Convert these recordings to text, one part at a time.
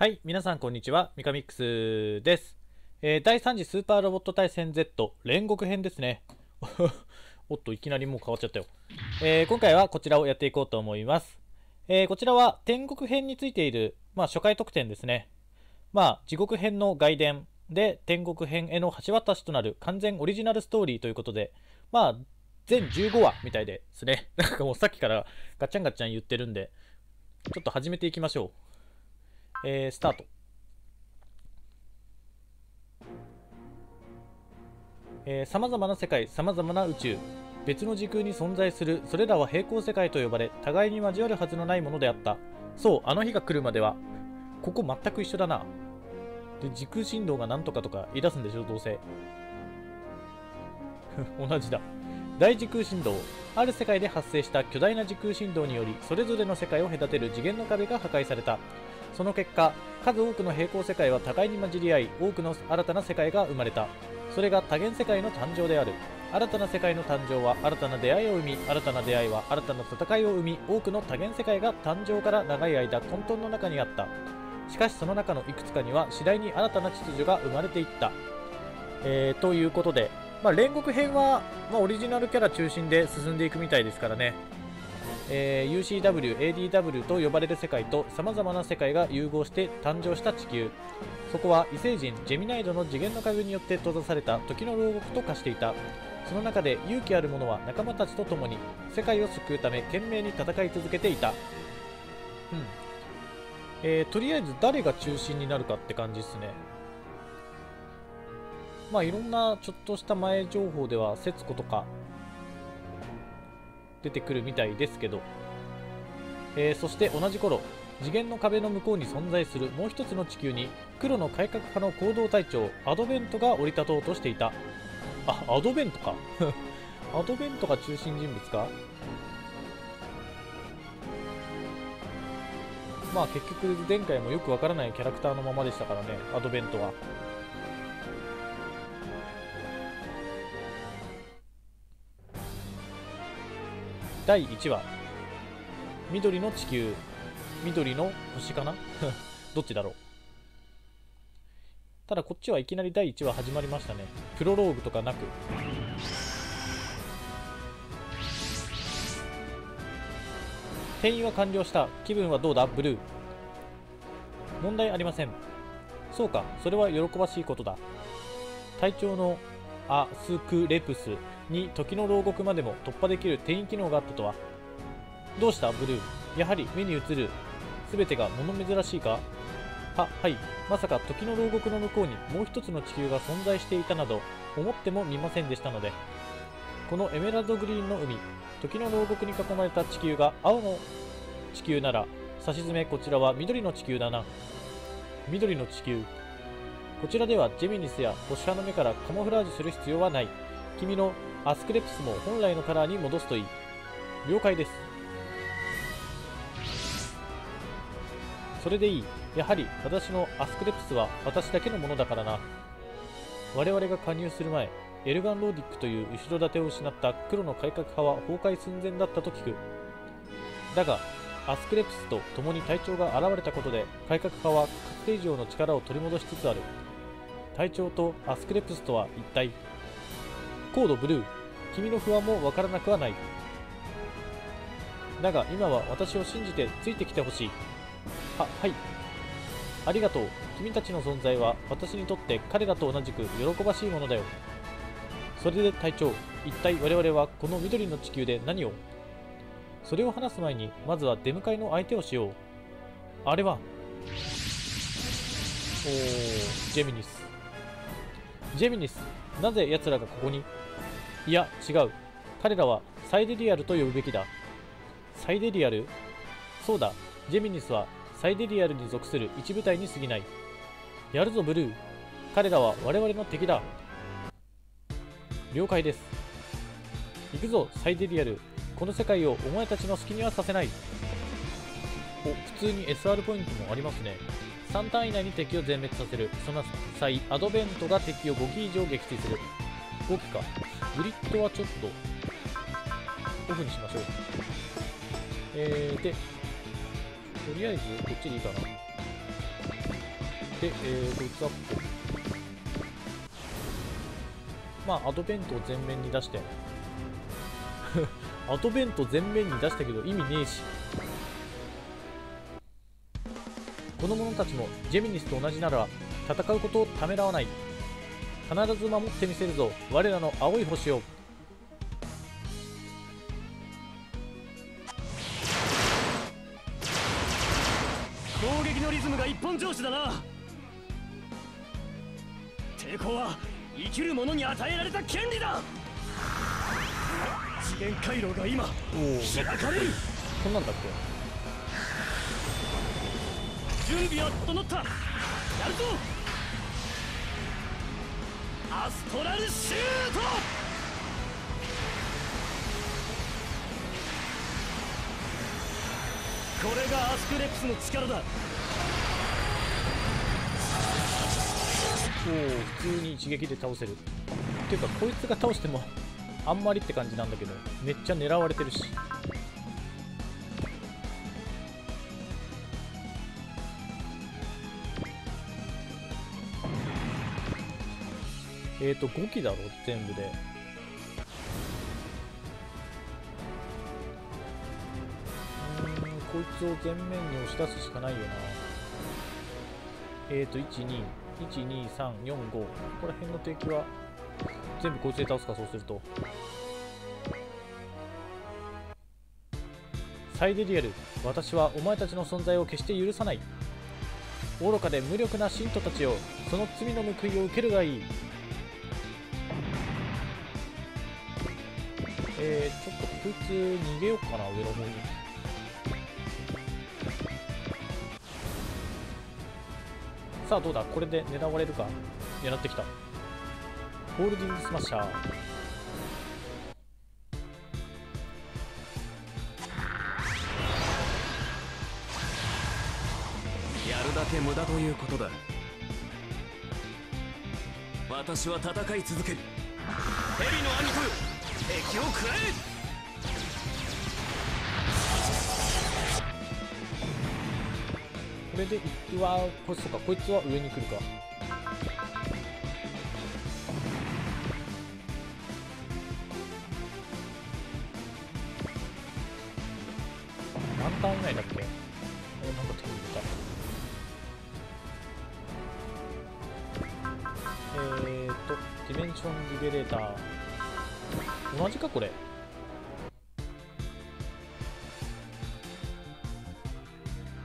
はい、皆さんこんにちは、ミカミックスです。えー第3次スーパーロボット対戦 Z 煉獄編ですね。おっと、いきなりもう変わっちゃったよ。えー今回はこちらをやっていこうと思います。えーこちらは天国編についている、まあ、初回特典ですね。まあ、地獄編の外伝で天国編への橋渡しとなる完全オリジナルストーリーということで、まあ、全15話みたいですね。なんかもうさっきからガチャンガチャン言ってるんで、ちょっと始めていきましょう。えー、スタート。さまざまな世界、さまざまな宇宙、別の時空に存在する、それらは平行世界と呼ばれ、互いに交わるはずのないものであった。そう、あの日が来るまでは、ここ全く一緒だな。で、時空振動がなんとかとか言い出すんでしょ、どうせ。同じだ。大時空振動。ある世界で発生した巨大な時空振動により、それぞれの世界を隔てる次元の壁が破壊された。その結果、数多くの平行世界は互いに混じり合い、多くの新たな世界が生まれた。それが多元世界の誕生である。新たな世界の誕生は新たな出会いを生み、新たな出会いは新たな戦いを生み、多くの多元世界が誕生から長い間混沌の中にあった。しかしその中のいくつかには次第に新たな秩序が生まれていった。えー、ということで、まあ、煉獄編は、まあ、オリジナルキャラ中心で進んでいくみたいですからね。えー UCW、ADW と呼ばれる世界と様々な世界が融合して誕生した地球。そこは異星人ジェミナイドの次元の壁によって閉ざされた時の牢獄と化していた。その中で勇気ある者は仲間たちと共に世界を救うため懸命に戦い続けていた。うん。えーとりあえず誰が中心になるかって感じですね。まあいろんなちょっとした前情報では節子とか出てくるみたいですけど、えーそして同じ頃次元の壁の向こうに存在するもう一つの地球に黒の改革派の行動隊長アドベントが降り立とうとしていた。あアドベントか。アドベントが中心人物か。まあ結局前回もよくわからないキャラクターのままでしたからねアドベントは。第1話。緑の地球。緑の星かな？どっちだろう？ただこっちはいきなり第1話始まりましたね。プロローグとかなく。転移は完了した。気分はどうだ？ブルー。問題ありません。そうか。それは喜ばしいことだ。隊長のアスクレプス。に時の牢獄までも突破できる転移機能があったとはどうした？ブルーやはり目に映る全てが物珍しいか？は、はい。まさか時の牢獄の向こうにもう一つの地球が存在していたなど思ってもみませんでしたので。このエメラルドグリーンの海、時の牢獄に囲まれた地球が青の地球なら、差し詰めこちらは緑の地球だな。緑の地球。こちらではジェミニスや星派の目からカモフラージュする必要はない。君のアスクレプスも本来のカラーに戻すといい。了解です。それでいい。やはり私のアスクレプスは私だけのものだからな。我々が加入する前、エルガン・ローディックという後ろ盾を失った黒の改革派は崩壊寸前だったと聞く。だが、アスクレプスと共に隊長が現れたことで、改革派はかつて以上の力を取り戻しつつある。隊長とアスクレプスとは一体。コードブルー、君の不安もわからなくはない。だが今は私を信じてついてきてほしい。は、はい。ありがとう。君たちの存在は私にとって彼らと同じく喜ばしいものだよ。それで隊長、一体我々はこの緑の地球で何を？それを話す前に、まずは出迎えの相手をしよう。あれは？おー、ジェミニス。ジェミニス、なぜ奴らがここに？いや、違う。彼らはサイデリアルと呼ぶべきだ。サイデリアル？そうだ、ジェミニスはサイデリアルに属する一部隊に過ぎない。やるぞ、ブルー。彼らは我々の敵だ。了解です。行くぞ、サイデリアル。この世界をお前たちの好きにはさせない。お、普通に SR ポイントもありますね。3ターン以内に敵を全滅させる。その際、アドベントが敵を5機以上撃墜する。5機か。グリッドはちょっと、オフにしましょう。えー、で、とりあえずこっちでいいかな。で、えー、こいつはここまあアドベントを前面に出して アドベント前面に出したけど意味ねえしこの者たちもジェミニスと同じなら戦うことをためらわない必ず守ってみせるぞ。我らの青い星を。攻撃のリズムが一本上司だな。抵抗は生きる者に与えられた権利だ。次元回路が今開かれる。こんなんだっ準備は整った。やるぞストラルシュート！これがアスクレプスの力だ。おお普通に一撃で倒せる。っていうかこいつが倒してもあんまりって感じなんだけどめっちゃ狙われてるし。えーと5機だろ全部で。うんこいつを前面に押し出すしかないよな。えーと121234 5ここら辺の敵は全部こいつで倒すかそうすると。サイデリアル私はお前たちの存在を決して許さない。愚かで無力な信徒たちよその罪の報いを受けるがいい。えー、ちょっとこいつ逃げようかな上の方に。さあどうだ？これで狙われるか。狙ってきた。ホールディングスマッシャー。やるだけ無駄ということだ。私は戦い続ける。蛇の兄と敵を食らえ。これでうわこいつとかこいつは上に来るか。何ターン以内だっけ？おなんか手に入れた。えーとディメンションリベレーター。同じかこれ？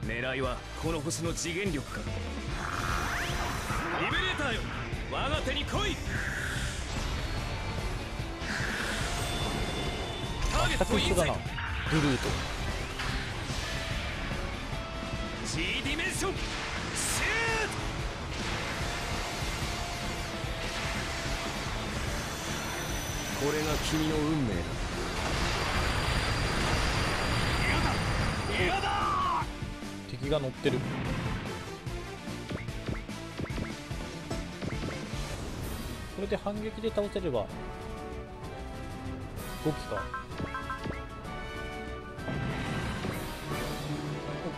狙いはこの星の次元力か。リベレーターよ。我が手に来い。ターゲットインサイ全く一緒だなブルーと G ディメンションれが君の運命だ。敵が乗ってる。これで反撃で倒せれば5機か。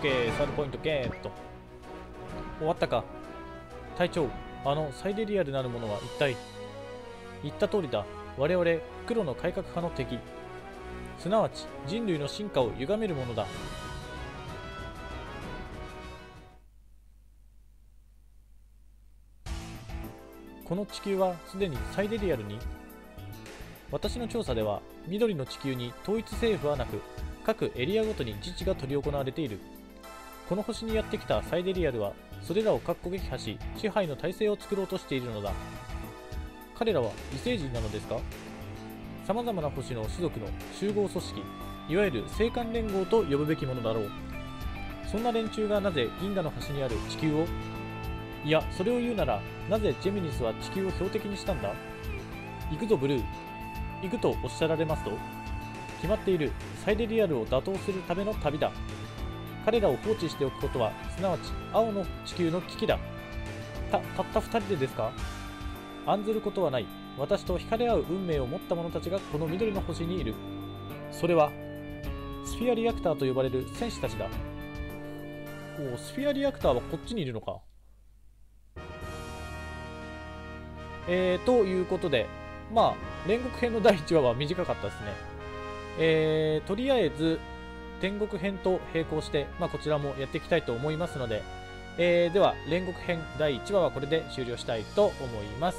OK サードポイントゲット終わったか。隊長あのサイデリアルなるものは一体？言った通りだ。我々黒の改革派の敵。すなわち人類の進化を歪めるものだ。この地球はすでにサイデリアルに。私の調査では緑の地球に統一政府はなく各エリアごとに自治が執り行われている。この星にやってきたサイデリアルはそれらを各個撃破し支配の体制を作ろうとしているのだ。彼らは異星人なのですか？様々な星の種族の集合組織いわゆる青函連合と呼ぶべきものだろう。そんな連中がなぜ銀河の端にある地球を？いやそれを言うならなぜジェミニスは地球を標的にしたんだ？行くぞブルー。行くとおっしゃられますと決まっている。サイデリアルを打倒するための旅だ。彼らを放置しておくことはすなわち青の地球の危機だ。たたった2人でですか？案ずることはない私と惹かれ合う運命を持った者たちがこの緑の星にいるそれはスフィアリアクターと呼ばれる戦士たちだおおスフィアリアクターはこっちにいるのかえー、ということで、まあ、煉獄編の第1話は短かったですね。えー、とりあえず、天国編と並行して、まあ、こちらもやっていきたいと思いますので、えー、では、煉獄編第1話はこれで終了したいと思います。